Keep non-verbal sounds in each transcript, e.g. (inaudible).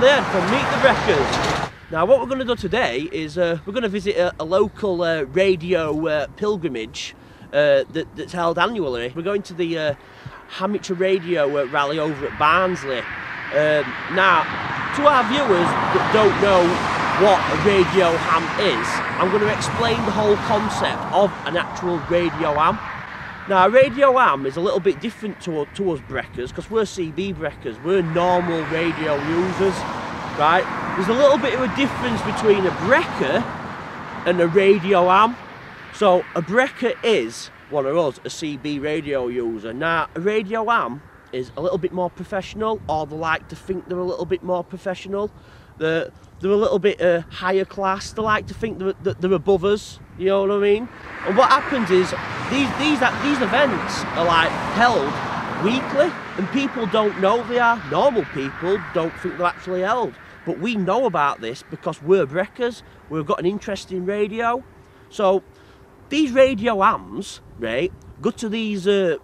There from Meet the Breakers. Now what we're going to do today is uh, we're going to visit a, a local uh, radio uh, pilgrimage uh, that, that's held annually. We're going to the uh, Amateur Radio uh, Rally over at Barnsley. Um, now, to our viewers that don't know what a radio ham is, I'm going to explain the whole concept of an actual radio am. Now, a radio am is a little bit different to, to us breakers because we're CB breakers, we're normal radio users, right? There's a little bit of a difference between a breaker and a radio am. So, a breaker is one of us, a CB radio user. Now, a radio am is a little bit more professional, or they like to think they're a little bit more professional. They're, they're a little bit uh, higher class. They like to think they're, that they're above us. You know what I mean? And what happens is these these these events are like held weekly, and people don't know they are. Normal people don't think they're actually held, but we know about this because we're breakers. We've got an interest in radio, so these radio ams, right, go to these uh,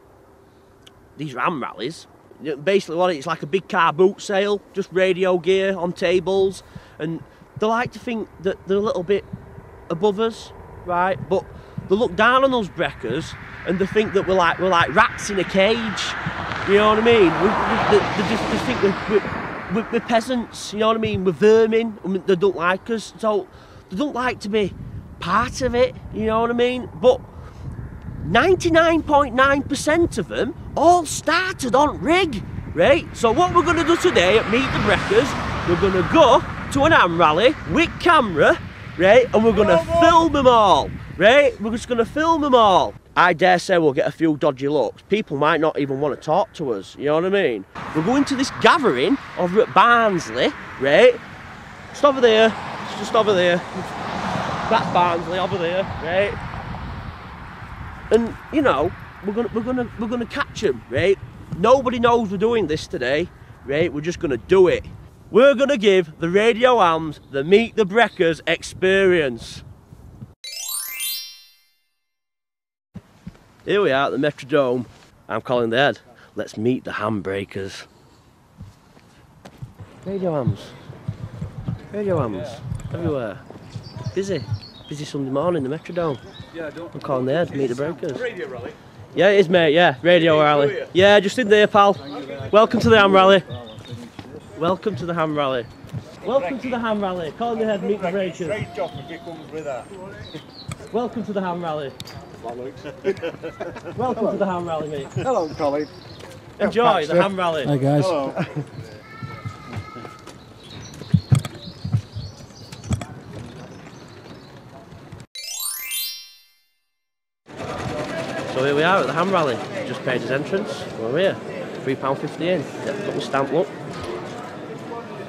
these ram rallies. Basically, what it's like a big car boot sale, just radio gear on tables, and they like to think that they're a little bit above us, right? But they look down on us breakers and they think that we're like we're like rats in a cage. You know what I mean? We, we, they, they just they think we're, we're, we're, peasants. You know what I mean? We're vermin. I mean, they don't like us, so they don't like to be part of it. You know what I mean? But 99.9% of them all started on rig, right? So what we're going to do today at Meet the Breckers, we're going to go to an AM rally with camera, right? And we're going to film them all, right? We're just going to film them all. I dare say we'll get a few dodgy looks. People might not even want to talk to us, you know what I mean? We're going to this gathering over at Barnsley, right? Just over there, it's just over there. That's Barnsley over there, right? And you know, we're gonna we're gonna we're gonna catch them, right? Nobody knows we're doing this today, right? We're just gonna do it. We're gonna give the Radio Ams the Meet the Breakers experience. Here we are at the Metrodome. I'm Colin the Head. Let's meet the ham breakers. Radio Ams. Radio Ams. Everywhere. Busy. Busy Sunday morning, the Metrodome. Yeah, I don't. I'm calling there to meet the breakers. Radio rally. Yeah, it is, mate. Yeah, radio rally. Yeah, just in there, pal. Welcome to the ham rally. Welcome to the ham rally. Welcome to the ham rally. Colin the Head, meet the breakers. Straight job if it comes with that. Welcome to the ham rally. Welcome to the ham rally, mate. Hello, Colin. Enjoy the ham rally. Hi guys. (laughs) we are at the ham rally. Just paid his entrance. We're here. £3.50 in. Got my stamp, look.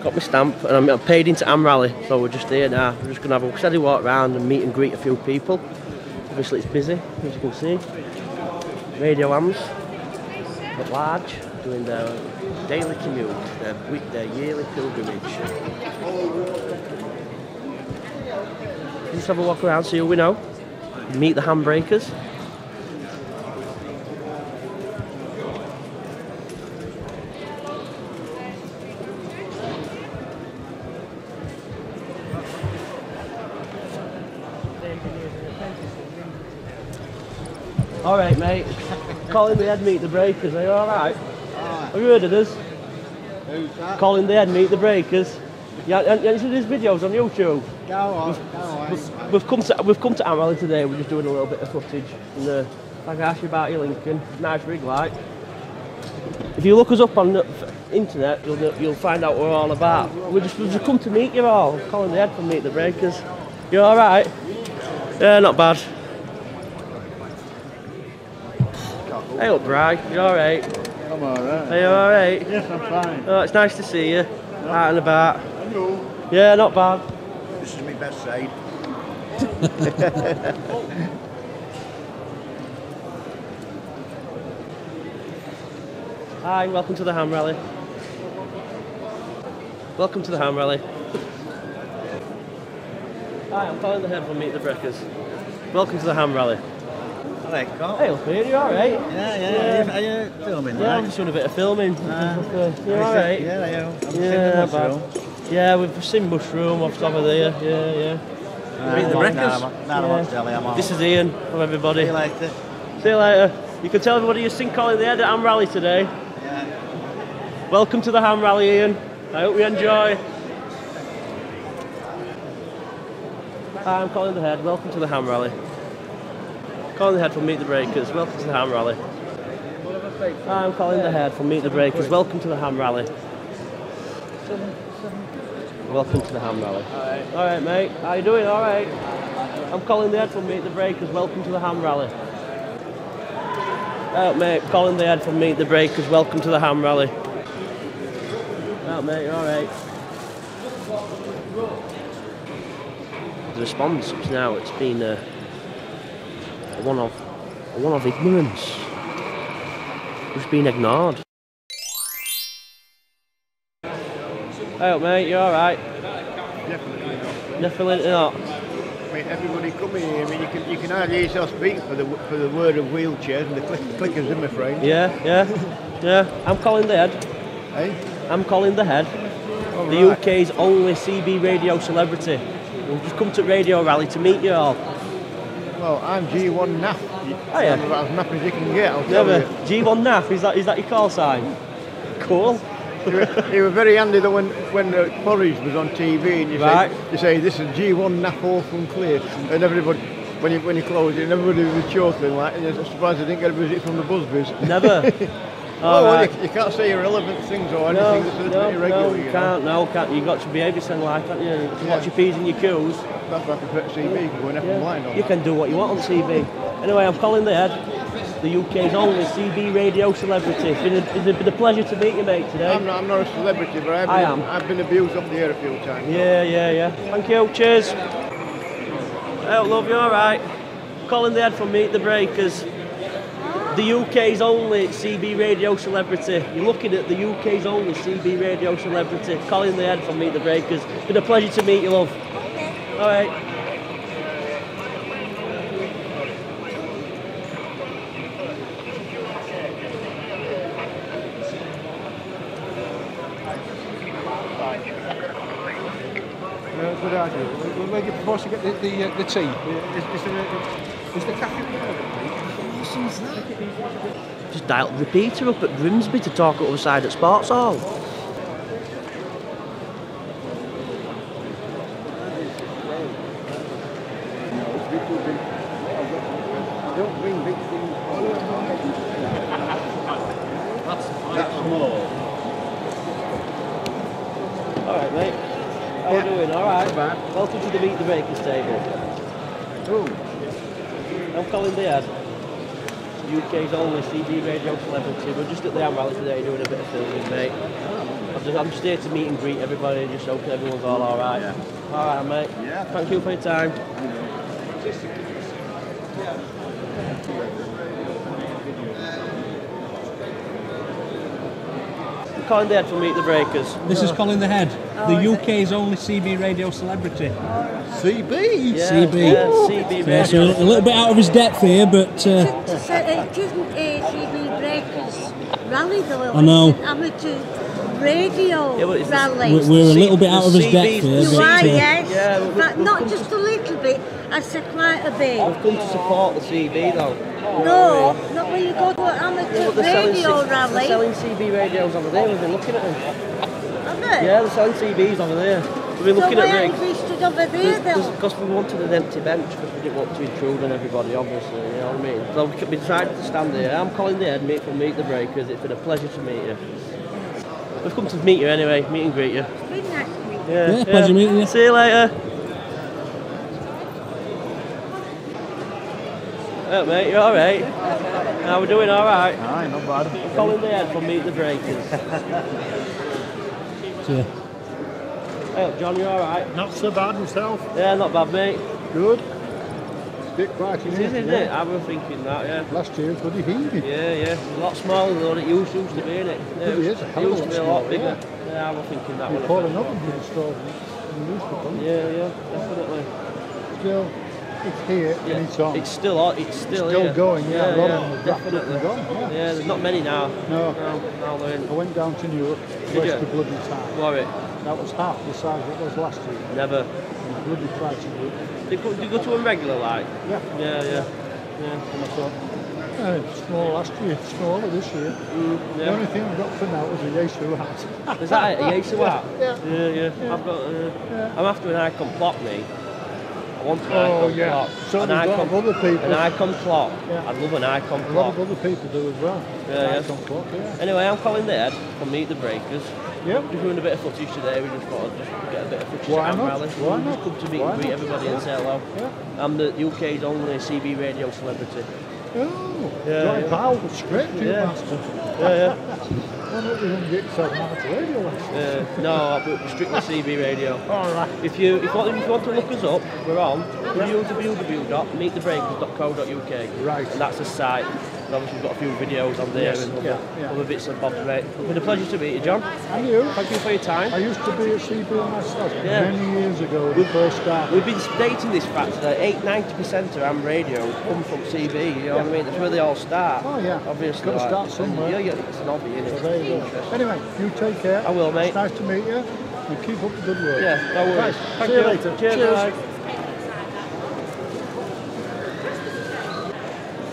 Got my stamp and I'm, paid into ham rally. So we're just here now. We're just going to have a steady walk around and meet and greet a few people. Obviously it's busy, as you can see. Radio hams at large doing their daily commute, their, week, their yearly pilgrimage. Just have a walk around, see who we know. Meet the ham breakers. All right, mate. Colin the Head meet the breakers. Are you all right? Have you heard of this? Who's that? Colin the Head meet the breakers. Yeah, and, and these videos on YouTube. Go on, go on. We've come to we've come to Amalie today. We're just doing a little bit of footage. And uh, like I asked you about your Lincoln, nice rig like. If you look us up on the internet, you'll you'll find out what we're all about. We just we just come to meet you all. Colin the Head from Meet the Breakers. You all right? Yeah, not bad. Hey up, Bry. You all right? I'm alright. Are you all right? Yes, I'm fine. Oh, it's nice to see you. Out and about. Hello. Yeah, not bad. This is my best side. (laughs) Hi, welcome to the Ham Rally. Welcome to the Ham Rally. Hi, I'm Colin the Head from Meet the Breakers. Welcome to the Ham Rally. Right, Cop. Hey, up here, you alright? Yeah, yeah. Yeah. Are you, filming? Yeah, I'm just doing a bit of filming. Ah. you alright? Yeah, I am. I'm Yeah, bad. Yeah, we've seen mushroom off top of there. Yeah, yeah. Nah, Meet the wreckers. Nah, I'm- nah, I'm Yeah. on telly, I'm on. This is Ian from everybody. See you later. See you later. You can tell everybody you're sing Colin the Head at Ham Rally today. Yeah. Welcome to the Ham Rally, Ian. I hope you enjoy. Hi, I'm Colin the Head. Welcome to the Ham Rally. Colin the Head from Meet the Breakers. Welcome to the Ham Rally. I'm Colin the Head from Meet the Breakers. Welcome to the Ham Rally. Welcome to the Ham Rally. Alright. Alright, mate. How you doing? Alright. I'm Colin the Head from Meet the Breakers. Welcome to the Ham Rally. Out, mate. Colin the Head from Meet the Breakers. Welcome to the Ham Rally. Out, mate. All right. The response now, it's been uh, one of a one of ignorance. Just been ignored. Out, mate. You all right? Definitely not. Definitely not. I mean, everybody coming here, I mean, you can, you can hardly hear yourself speak for the, for the word of wheelchairs and the click, clickers in my frame. Yeah, yeah, yeah. I'm Colin the Head. Hey? I'm Colin the Head. All the right. UK's only CB radio celebrity. We've just come to Radio Rally to meet you all. Well, I'm G1 NAF. Oh, yeah. I'm about as naff as you can get, I'll tell Never. you. G1 NAF, is that is that your call sign? Cool. It were very handy that when when uh, Porridge was on TV and you Right. say you say this is G1 NAF Orphan Clear and everybody when you when you close it and everybody was chuckling like and you're surprised I didn't get a visit from the Busbys. Never. (laughs) Oh, well, right. you, you can't say irrelevant things or No, anything that's a no, bit irregular. no, you can't, no, can't. You've got to behave yourself in life, haven't you? You can Watch your P's and your Q's. That's why I prefer CB, you can go in blind on You that. can do what you want on TV. Anyway, I'm Colin the Head, the UK's only CB radio celebrity. It's been a, it's been a pleasure to meet you, mate, today. I'm not, I'm not a celebrity, but I've been, I am. I've been abused off the air a few times. Yeah, yeah, yeah. Thank you. Cheers. Oh, love you. All right. Colin the Head from Meet the Breakers. The UK's only CB radio celebrity. You're looking at the UK's only CB radio celebrity. Colin the Head from Meet the Breakers. Been a pleasure to meet you, love. All right. Good idea. We'll, we'll make it before you get the, the, uh, the tea. Uh, Is, is, there a, is Just dialed repeater up at Grimsby to talk at other side at Sports Hall. Don't bring big things. That's small. All right, mate. How Yeah. we doing? All right. Welcome to the Meet the Breakers table. Ooh. I'm Colin Diaz, UK's only CB radio celebrity. We're just at the Am today doing a bit of filming, mate. I'm just, I'm just here to meet and greet everybody, and just hope everyone's all alright. Yeah. Alright, mate. Yeah. Thank you for your time. Colin Diaz from Meet the Breakers. This is Colin the Head, the UK's only CB radio celebrity. CB? Yeah, CB. Yeah, CB Yeah, so a little bit out of his depth here, but uh, So it isn't ACB Breakers rally though. I know. Amateur radio Yeah, but it's rally. we're, we're a little bit out of his depth here. you But, are, yes. Yeah, we- but not just a little bit. I said quite a bit. I've come to support the CB though. No, not when you go to an amateur but they're selling, radio C- rally. they're selling CB radios over there. We've been looking at them. Are they? Yeah, they're selling CBs over there. We've been So looking at aren't rigs. we stood over there then? Because we wanted an empty bench because we didn't want to intrude on everybody, obviously, you know what I mean? So we, we decided to stand there. I'm Colin the Head, mate from Meet the Breakers. It's been a pleasure to meet you. We've come to meet you anyway, meet and greet you. It's been nice to meet you. Yeah, Yeah, pleasure meeting you. See you later. Oh, mate, you alright? How we're doing alright? Aye, not bad. Colin the Head from Meet the Breakers. (laughs) yeah. Hey, John, you alright? Not so bad myself. Yeah, not bad, mate. Good. Bit quiet in It isn't it? I was thinking that, yeah. Last year was bloody heavy. Yeah, yeah. It's a lot smaller than it used, used to be, innit? Yeah, Really it is a used hell of a to lot be a lot bigger. yeah. Yeah, I was thinking that You're pouring up and being stored in the newspaper. Yeah, yeah, definitely. Still, it's here Yeah, and it's on. It's still on. It's still, Still here. going, yeah, yeah, yeah, of them have wrapped up definitely. gone, yeah. Yeah, there's not many now. No. no, in I went down to Newark, Did you? bloody time. Warwick. That was half the size it was last year. Never. Bloody price of it. They go, they go to them regular, like. Yeah. Yeah, yeah. And I thought, oh, small last year, smaller this year. The yeah. only thing I've got for now is a Yaesu hat. Is that it? A (laughs) Yaesu hat? Yeah. Yeah, yeah. I've got. Uh, Yeah. I'm after an Icom clock, me. I want an Oh, Icom yeah. clock. So an a Icom, other people. An Icom clock. Yeah. I'd love an Icom A lot clock. of other people do as well. Yeah, yeah. Icom clock, yeah. Anyway, I'm calling Colin Dead from Meet the Breakers. Yep. We're doing a bit of footage today. We just thought I'd just get a bit of footage Why at not? Rally. Why Just not? come to meet Why and greet not? everybody and say hello. Yeah. I'm the UK's only CB radio celebrity. Oh, Yeah, right, yeah. pal, straight to Yeah. your master. Yeah, yeah. (laughs) Why don't you go get yourself radio lesson? Uh, no, but strictly CB radio. All right. If you if you, want, if you want to look us up, we're on www.meetthebreakers.co.uk. Right. And that's the site. And obviously we've got a few videos on there Yes, and other, yeah, yeah. other bits and bobs, mate. It's been a pleasure to meet you, John. And you? Thank you for your time. I used to be at CB myself Yeah. many years ago we first started. We've been stating this fact that 8 90% of AM radio come from CB, you know what I mean? That's where they all start. Oh, yeah. Obviously. Gotta like, start somewhere. Yeah, yeah, it's an isn't So there you go. Anyway, you take care. I will, mate. It's nice to meet you. And keep up the good work. Yeah, no worries. Right, Thank see you later. Cheers. Cheers.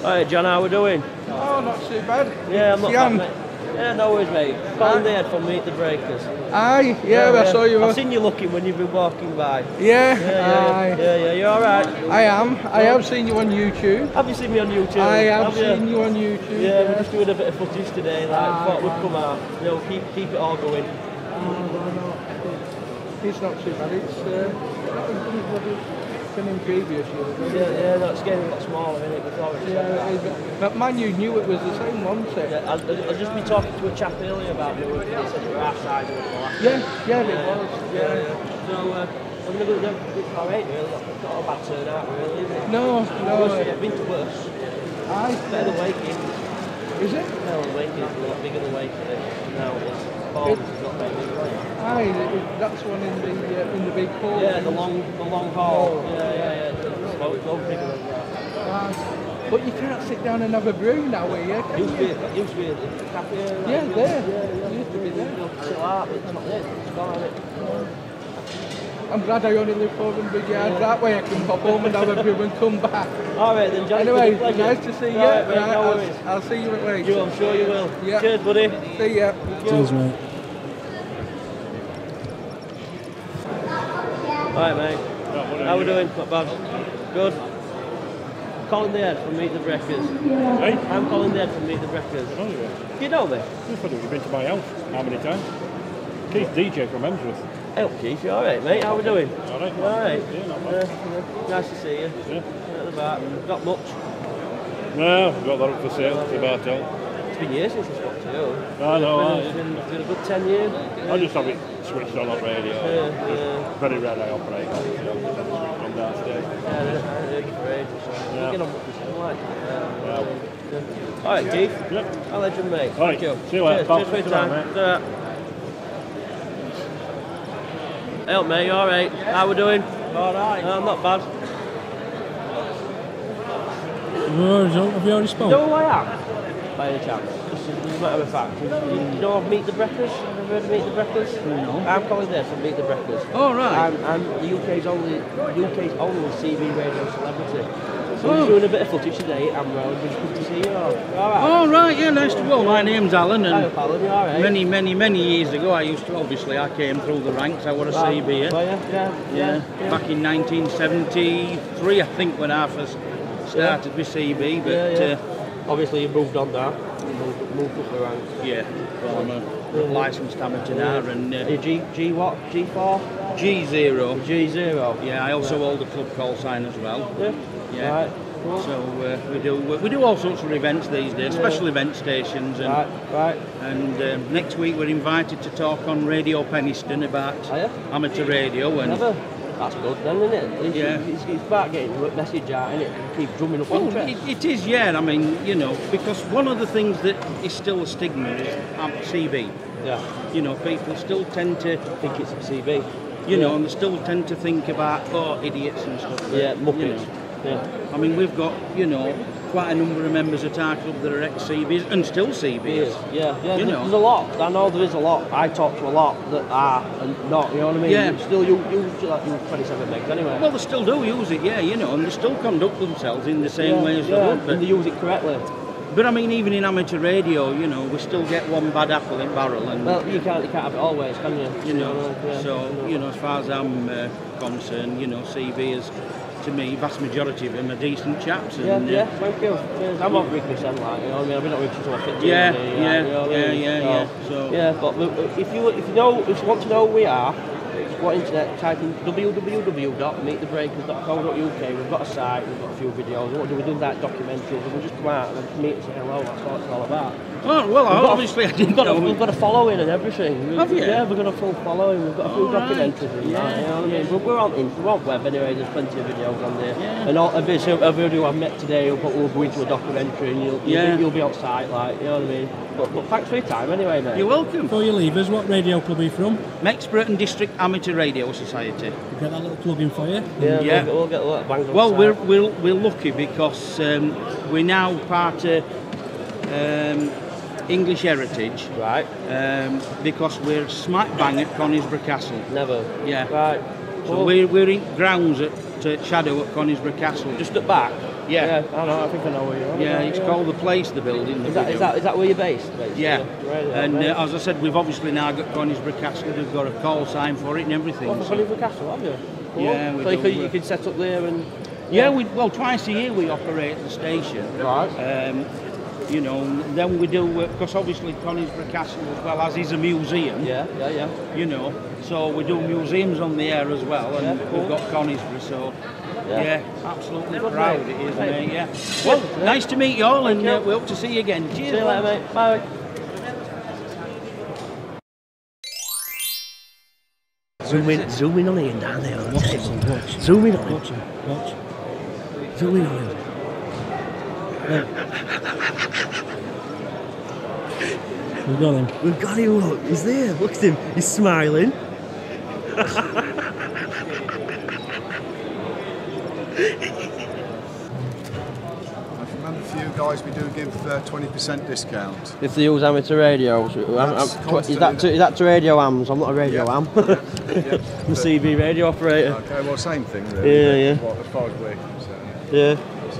Alright, John, how are we doing? Oh, not too bad. Yeah, I'm not Jan. bad, mate. Yeah, no worries, mate. Colin Dead from Meet the Breakers. Aye, yeah, I saw you. I've seen you looking when you've been walking by. yeah, Yeah, yeah, aye. yeah, yeah. you're alright? I am. I have seen you on YouTube. Have you seen me on YouTube? I have Have seen you on YouTube. Yeah, we're just doing a bit of footage today. Like, Ah, thought we'd come out. You know, keep keep it all going. It's not too bad. It's uh, not as good as what it's been in previous years. Yeah, yeah, no, it's getting a lot smaller, isn't it? Before it's Yeah, it is. But man, you knew it was the same, wasn't it? Yeah, I'll, I'll just be talking to a chap earlier about the work. He said you were outside of it. last Yeah, yeah, it was. yeah, yeah. So, uh, I'm going to go it's all right, really. It's not a bad turnout, really, is it? No, no. yeah, been to worse. Aye. Better than Waking. Is it? Than Waking. It's a lot bigger than Waking. It's Barnes is big. Aye, it- it- that's one in the uh, in the big hall. Yeah, the long, the long hall. Yeah, yeah, yeah. It's no, it's no bigger than that. Aye. But you can't sit down and have a brew now, here, can Used to be, you? it used to be a cafe. Yeah, you there. Yeah, yeah. Used to be there. Chill out, it's not there. It's gone, it? I'm glad I only live 400 yards that way. I can pop home and have a brew and come back. All right then, John. Anyway, it's been a nice to see you. All right, mate, Right, no I'll, worries. I'll see you at You, later. I'm sure you will. Yeah. Cheers, buddy. See ya. Cheers, mate. All right, mate. How we doing? Not bad. Good. Colin Dead from Meet the Breakers. Hey, I'm Colin Dead from Meet the Breakers. oh, yeah. You know me? You've probably been to my house. How many times? Keith DJ from Hemsworth. Hey, Keith. You all right, mate? How we doing? Alright. Alright. Yeah, not uh, yeah. Nice to see you. Yeah. At the back. Got much? No, we've got that up for sale. It's about all. It's been years since I spoke to you. I know, It's I- been, it's been, a good 10 years. I just have it switched on on radio. Yeah, yeah. Very rare I operate on, you know, on downstairs. Yeah, I heard you for ages. Yeah. you get on with this, I'm like, Yeah. yeah. yeah. All right, Keith. Yep. I'll let you, mate. All right, Thank you. see you later, Cheers, cheers for your time. mate. Ta-ra. Hey up, mate. You all right? How we doing? All right. I'm not bad. Have you already, have you already You spoken? know who I am? By any chance? Just as a matter of fact. You, you know of Meet the Breakers? Have you heard of Meet the Breakers? No. I'm Colin there from Meet the Breakers. Oh, right. I'm, I'm the UK's only UK's only CB radio celebrity. So Oh. we're doing a bit of footage today. I'm. It's good to see you all. All right. Oh right, yeah, nice to well, my name's Alan Hi, and all right? many, many, many years ago I used to obviously I came through the ranks, I was a Right. CB, Oh, yeah, yeah, yeah, yeah. back in 1973 I think when I first started with CB, but yeah, yeah. Uh, Obviously, you moved on there, You moved, moved up the ranks. yeah, well I'm a licensed amateur now and uh, G, G what? G4? G0, G0? yeah, I also hold a club call sign as well. Yeah. Yeah. Right. Cool. So uh, we do we do all sorts of events these days, special event stations, and Right, right. and um, next week we're invited to talk on Radio Penistone about amateur radio and Never. That's good then, isn't it? Least Yeah. It's, it's about getting the message out, isn't it? Keep drumming up Well, interest. it, it is, yeah. I mean, you know, because one of the things that is still a stigma is CB. Yeah. You know, people still tend to, think it's a CB. you know, and they still tend to think about oh, idiots and stuff. but, Yeah, you know, Yeah. I mean, we've got, you know, quite a number of members of our Club that are ex-CBs and still CBs. Yeah, yeah. You there- know. There's a lot. I know there is a lot. I talk to a lot that are and not. You know what I mean? Yeah. You Still, you use like use 27 megs anyway. Well, they still do use it, yeah, you know, and they still conduct themselves in the same yeah, way as yeah, they would. But, and they use it correctly. But I mean, even in amateur radio, you know, we still get one bad apple in barrel, and Well, you can't you can't have it always, can you? you know, Yeah, so know. you know, as far as I'm uh, concerned, you know, CB is to me, vast majority of them are decent chaps. Yeah, And, uh, yeah, thank you. Cheers. I'm not Rick myself, like, you know what I mean? I've been not Rick until I fit Yeah, yeah, know yeah, yeah, yeah. So- yeah, but if you if you know if you want to know who we are, what internet type in www.meetthebreakers.co.uk. We've got a site, we've got a few videos. What do we do that documentary, we just come out and meet and say hello. That's what it's all about. Oh, well, We've got obviously I didn't we've got, a, know. we've got a following and everything. We- Have you? Yeah, we've got a full following. We've got a few All right. documentaries and that. You know what I mean? We're, we're on in- we're on web anyway. There's plenty of videos on there. Yeah. And all, every, so every video I've met today, will put, will go into a documentary and you'll, you'll, be, you'll be on site, like you know what I mean. But, but thanks for your time anyway, mate. You're welcome. Before you leave us, what radio club are you from? Mexborough District Amateur Radio Society. We'll get that little plug in for you. yeah, Yeah. We'll, get- we'll get bangs on Well, we're, we're, we're lucky because um, we're now part of um, English Heritage right. um, because we're smack bang at Conisbrough Castle. Never. Yeah. Right. So Well, we're, we're in grounds at uh, Shadow at Conisbrough Castle. just at back. Yeah. I know. I think I know where you're. yeah, it's called the place, the building. the Is that, is, that, is that where you're based? basically? Yeah, Right, and uh, as I said, we've obviously now got Conisbrough Castle. We've got a call sign for it and everything. What, for so- Holyrood Castle, have you? Cool. Yeah, we so you can, you can set up there and. Yeah, we well twice a year we operate the station. Right. Um, you know, and then we deal do because obviously Conisbrough Castle as well as is a museum. Yeah, yeah, yeah. You know, so we do museums on the air as well, and Yeah, cool. we've got Conisbrough. So Yeah. yeah, absolutely Good, proud mate. it is, Mate. mate. Yeah. Well, nice to meet you all, and you. uh, we hope to see you again. Cheers. See you later, mate. Bye. Zoom in, zoom in on Ian down there on the table. Watch. Zoom in on him. Watch him. Watch. Zoom in on him. We've got him. We've got him, look. He's there. Look at him. He's smiling. I remember for you guys, we do give uh, 20% discount. If they use amateur radios, I'm, I'm, That's is, that to, is that to radio hams? I'm not a radio Yeah. ham. (laughs) I'm a CB radio operator. Okay, well, same thing really. Yeah, yeah. Well, as far as we're concerned. Yeah.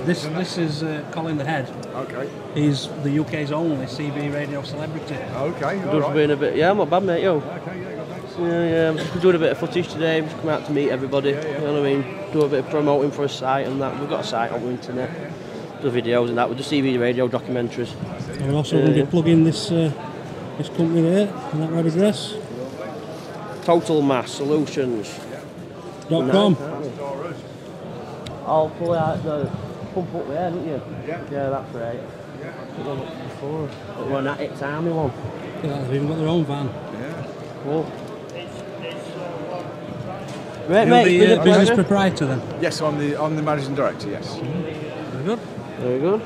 This this is uh, Colin the Head. Okay, He's the UK's only CB radio celebrity. okay, all Just right. being a bit, yeah, I'm not bad, mate, yo. Okay, yeah, thanks. Yeah, yeah, I'm just doing a bit of footage today, we've just come out to meet everybody, Yeah, yeah. you know what I mean? Do a bit of promoting for a site and that. We've got a site on the internet, do videos and that, with the CB radio documentaries. So we're also Yeah, going to be plugging this uh, this company there, and that red address. Total Mast Solutions. Dot com. I'll pull out the pump up there, didn't you? Yeah. Yeah, that's right. Yeah. Before. But when that it's army one. Yeah, they've even got their own van. Yeah. Cool. Right, You're mate, it's the uh, business proprietor then. Yes, I'm the I'm the managing director. Yes. Very good. Very good.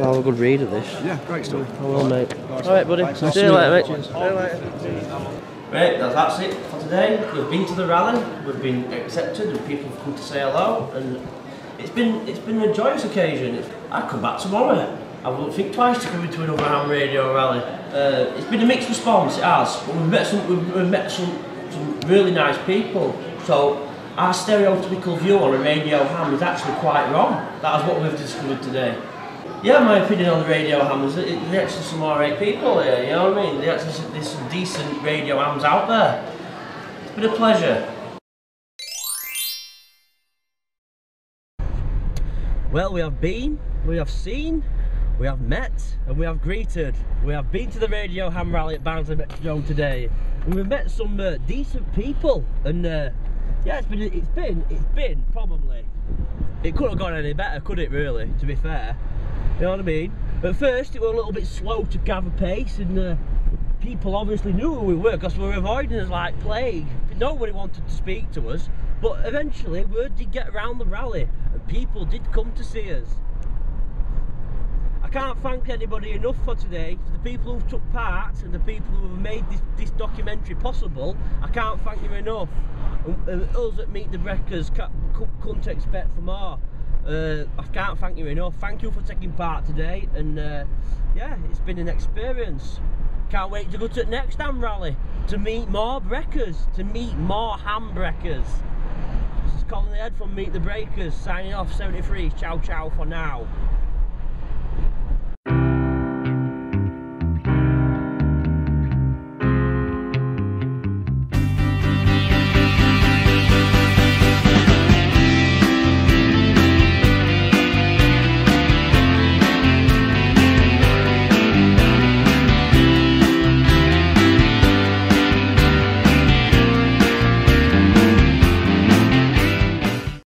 I'll have a good read of this. Yeah, great stuff. I will, mate. Nice All right, buddy. Thanks. See Nice you later, meet mate. you. See you later. Right, that's, that's it for today. We've been to the rally. We've been accepted, and people have come to say hello. And it's been it's been a joyous occasion. I'd come back tomorrow. I won't think twice to come into another ham radio rally. Uh, it's been a mixed response. It has. But we've met some we've, we've met some, some really nice people. So. Our stereotypical view on a radio ham is actually quite wrong. That is what we've discovered today. Yeah, my opinion on the radio ham is that there's actually some alright people here, you know what I mean? There's there's some decent radio hams out there. It's been a pleasure. Well, we have been, we have seen, we have met, and we have greeted. We have been to the Radio Ham Rally at Barnsley Metrodome today, and we've met some uh, decent people. And uh, yeah, it's been, it's been, it's been probably. It couldn't have gone any better, could it? Really, to be fair. You know what I mean? At first, it was a little bit slow to gather pace, and uh, people obviously knew who we were because we were avoiding us like plague. Nobody wanted to speak to us, but eventually, word did get around the rally, and people did come to see us. I can't thank anybody enough for today. For the people who took part and the people who have made this, this documentary possible, I can't thank you enough. And, and us at Meet the Breakers ca- cou- couldn't expect for more. Uh, I can't thank you enough. Thank you for taking part today, and uh, yeah, it's been an experience. Can't wait to go to the next ham rally to meet more breakers, to meet more ham breakers. Is Colin Head from Meet the Breakers, signing off 73. Ciao, ciao for now.